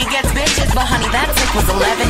he gets bitches, but honey, that chick was 11.